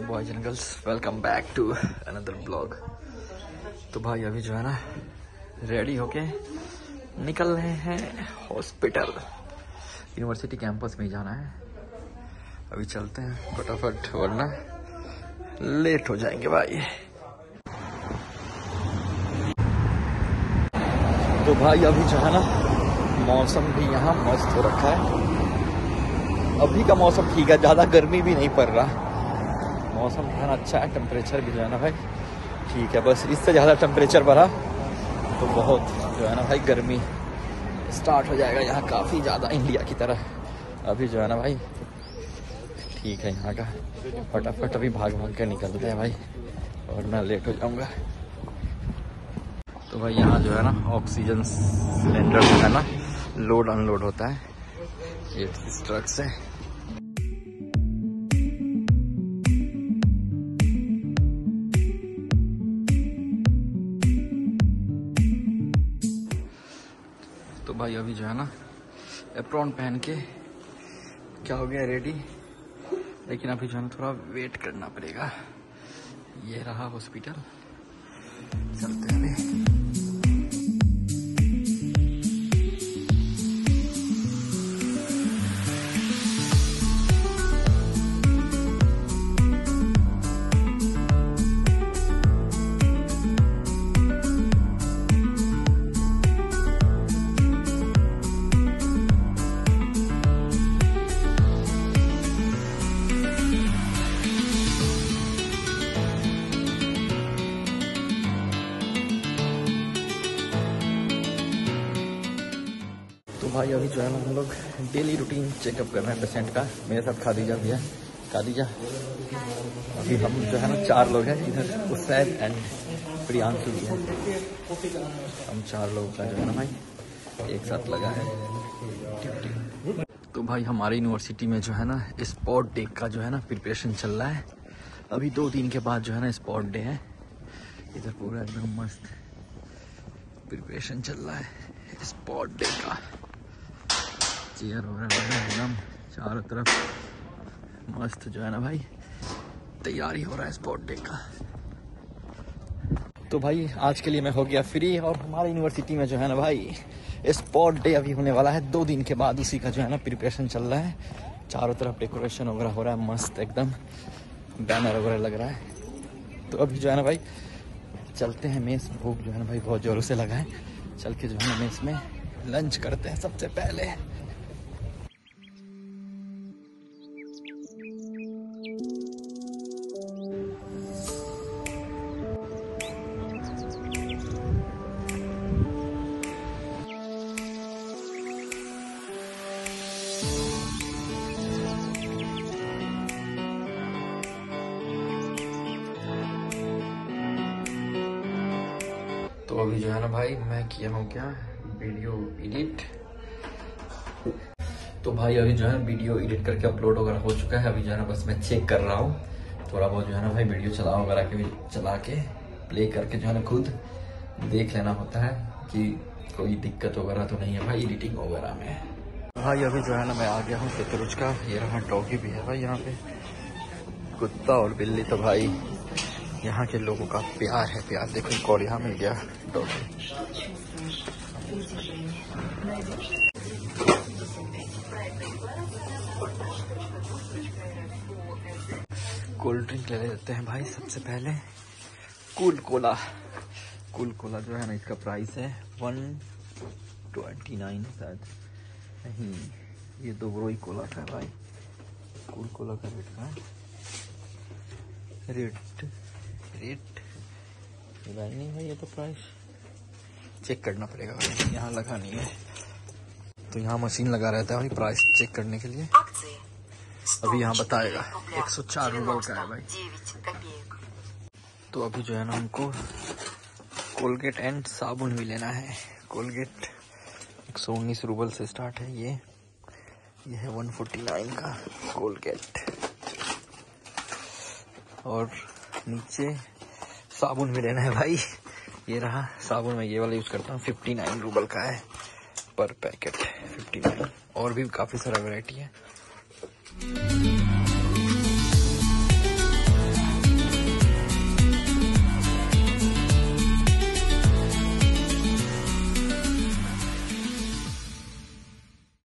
Boys and girls welcome back to another blog तो भाई, अभी जो है ना रेडी होके निकल रहे हैं हॉस्पिटल यूनिवर्सिटी कैंपस में ही जाना है। अभी चलते हैं फटाफट, वरना लेट हो जाएँगे भाई। तो भाई, अभी जो है ना, मौसम भी यहाँ मस्त हो रखा है। अभी का मौसम ठीक है, ज़्यादा गर्मी भी नहीं पड़ रहा। मौसम जो अच्छा है टेम्परेचर भी जो है ना भाई, ठीक है, बस इससे ज़्यादा टेम्परेचर बढ़ा तो बहुत जो है ना भाई गर्मी स्टार्ट हो जाएगा यहाँ काफ़ी ज़्यादा इंडिया की तरह। अभी जो है ना भाई, ठीक है यहाँ का, फटाफट अभी भाग भाग कर निकलते हैं भाई, और मैं लेट हो जाऊँगा। तो भाई यहाँ जो है ना ऑक्सीजन सिलेंडर जो है ना लोड अनलोड होता है, ये ट्रक से भाई अभी जो है ना एप्रॉन पहन के क्या हो गया रेडी लेकिन अभी जो है थोड़ा वेट करना पड़ेगा। ये रहा हॉस्पिटल चलते हैं। भाई, अभी जो है ना, हम लोग डेली रूटीन चेकअप कर रहे हैं पेशेंट का। मेरे साथ खादीजा भी है। खादीजा, अभी हम जो है ना, चार लोग हैं। इधर उसैद एंड प्रियांशु भी है। हम चार लोगों का जो है ना भाई, एक साथ लगा है। ड्यूटी तो भाई, हमारी यूनिवर्सिटी में जो है ना स्पॉट डे का जो है ना प्रिपरेशन चल रहा है। अभी दो दिन के बाद जो है ना स्पॉट डे है। इधर पूरा एकदम मस्त प्रिपरेशन चल रहा है स्पॉट डे का। चेयर वगैरह एकदम चारों तरफ़। मस्त जो है ना भाई, तैयारी हो रहा है स्पॉट डे का। तो भाई, आज के लिए मैं हो गया फ्री और हमारी यूनिवर्सिटी में जो है ना भाई स्पॉट डे अभी होने वाला है। दो दिन के बाद उसी का जो है ना प्रिपरेशन चल रहा है। चारों तरफ़ डेकोरेशन वगैरह हो रहा है, मस्त एकदम बैनर वगैरह लग रहा है। तो अभी जो है ना भाई, चलते हैं मेस भूख जो है ना भाई बहुत ज़ोरों से लगा है। चल के जो है ना मेस में लंच करते हैं सबसे पहले। अभी जो है ना भाई, मैं किया हूँ क्या? Video edit. तो भाई, अभी जो है वीडियो एडिट करके अपलोड वगैरह हो चुका है। अभी जो है ना बस मैं चेक कर रहा हूँ। थोड़ा बहुत जो है ना भाई, वीडियो चला वगैरह के भी चला के प्ले करके जो है ना खुद देख लेना होता है कि कोई दिक्कत वगैरह तो नहीं है भाई एडिटिंग वगैरह में। भाई, अभी जो है ना मैं आ गया हूँ पेतरुज का। ये रहा डॉगी भी है भाई यहाँ पे। कुत्ता और बिल्ली तो भाई। यहाँ के लोगों का प्यार है प्यार। देखो कोरिया मिल गया। कोल्ड ड्रिंक ले लेते हैं भाई सबसे पहले। Cool Cola. कूल कोला जो है ना, इसका प्राइस है वन ट्वेंटी नाइन शायद। नहीं, ये दो ब्रोई कोला का भाई। कूल कोला का रेट का रेट रेट नहीं भाई ये तो प्राइस चेक करना पड़ेगा भाई यहाँ लगा नहीं है। तो यहाँ मशीन लगा रहता है भाई प्राइस चेक करने के लिए। अभी यहाँ बताएगा। एक सौ चार रुपये का है भाई। तो अभी जो है ना हमको कोलगेट एंड साबुन भी लेना है। कोलगेट एक सौ उन्नीस रूबल से स्टार्ट है ये। ये है वन फोर्टी नाइन का कोलगेट और नीचे साबुन भी लेना है भाई। ये रहा साबुन, मैं ये वाला यूज़ करता हूँ। फिफ्टी नाइन रूबल का है पर पैकेट फिफ्टी नाइन और भी काफ़ी सारा वैरायटी है।